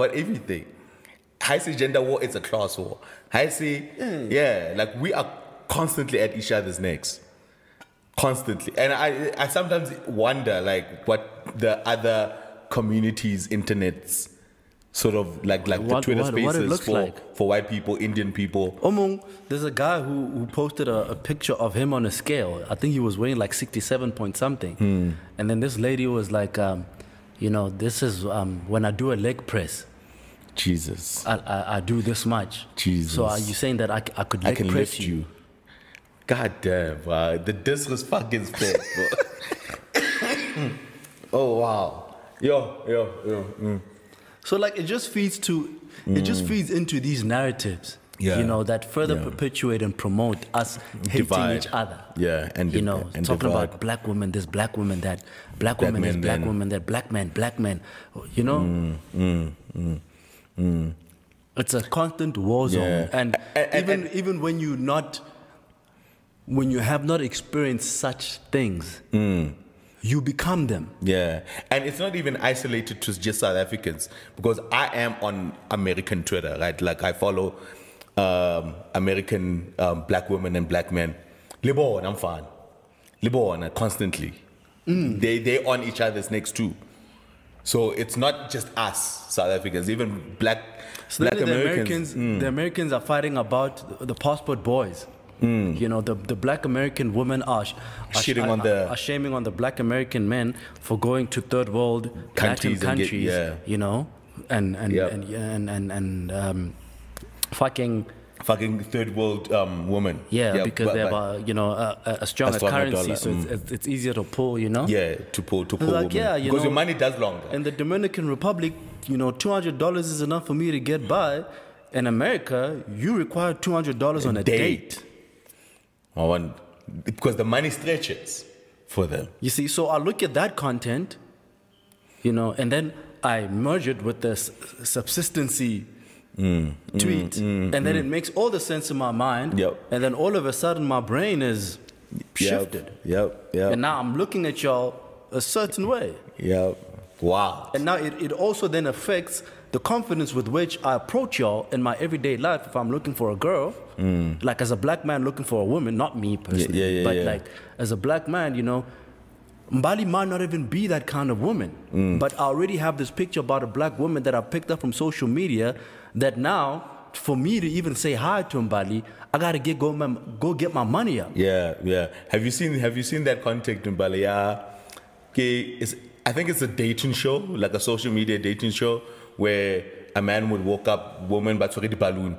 about everything. I say gender war, it's a class war. I say, yeah, like we are constantly at each other's necks. Constantly. And I, I sometimes wonder, like, what the other communities' internets sort of like, like What- the Twitter what- what it spaces looks for, like. for white people, Indian people. Omung, there's a guy who, who posted a, a picture of him on a scale. I think he was weighing like 67 point something. Hmm. And then this lady was like, um, you know, this is um, when I do a leg press, Jesus. I, I, I do this much. Jesus. So are you saying that I, I could I can press lift you. God damn, wow. The disrespect is fair, bro. oh, wow. Yo, yo, yo. mm. So like it just feeds to, it just feeds into these narratives. Yeah. You know that further Yeah. perpetuate and promote us hating Divide. each other. Yeah, and you know and talking divide. about black women, this black woman, that black, Black woman, this black woman, that black man, black man. You know. Mm, It's a constant war zone, Yeah. and, And- and- even even when you not, when you have not experienced such things, Mm. you become them. Yeah, and it's not even isolated to just South Africans because I am on American Twitter, right? Like I follow um, American um, black women and black men. Libon, I'm fine. Libon, constantly. They they on each other's necks too. So it's not just us South Africans, even black So black the Americans. Mm. The Americans are fighting about the, passport boys. You know, the, the black American women are, sh- are sh- Shitting on are- the- are shaming on the black American men for going to third world Countries Latin and get- countries. yeah. You know, and and Yep. and and and, and um, fucking Fucking third world um, woman. yeah, because but- they have but- a you know a, a- a stronger stronger currency, dollar, so it's, it's, it's easier to pull. You know. yeah, to pull to pull like, women. yeah, you because know- your money does longer. In the Dominican Republic, you know, two hundred dollars is enough for me to get by. In America, you require two hundred dollars on a date. date. I want because the money stretches for them. You see, so I look at that content, you know, and then I merge it with the s- subsistency tweet, mm, and then mm, it mm. makes all the sense in my mind. Yep. And then all of a sudden, my brain is shifted, Yep. Yep. And now I'm looking at y'all a certain way. yep. Wow. And now it, it also then affects the confidence with which I approach y'all in my everyday life. If I'm looking for a girl, like as a black man looking for a woman, not me personally, Mm. yeah, yeah, but yeah. like as a black man, you know, Mbali might not even be that kind of woman. Mm. But I already have this picture about a black woman that I picked up from social media that now, for me to even say hi to Mbali, I gotta get go, my, go get my money up. Yeah. Yeah. Have you seen Have you seen that contact in Balaya? Okay, it's, I think it's a dating show, like a social media dating show, where a man would walk up woman but already balloon.